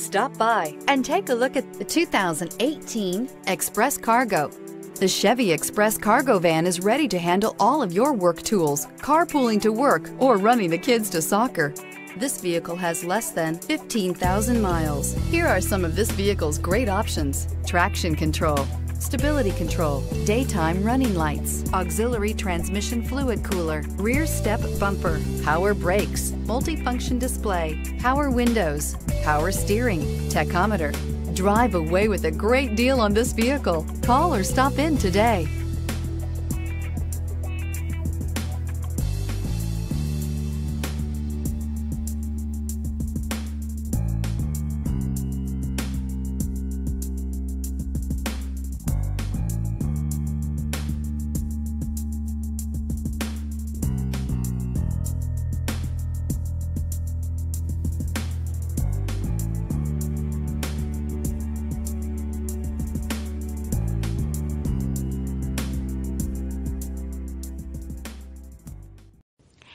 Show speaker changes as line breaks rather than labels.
Stop by and take a look at the 2018 Express Cargo. The Chevy Express Cargo Van is ready to handle all of your work tools, carpooling to work, or running the kids to soccer. This vehicle has less than 15,000 miles. Here are some of this vehicle's great options. Traction control, stability control, daytime running lights, auxiliary transmission fluid cooler, rear step bumper, power brakes, multifunction display, power windows, power steering, tachometer. Drive away with a great deal on this vehicle. Call or stop in today.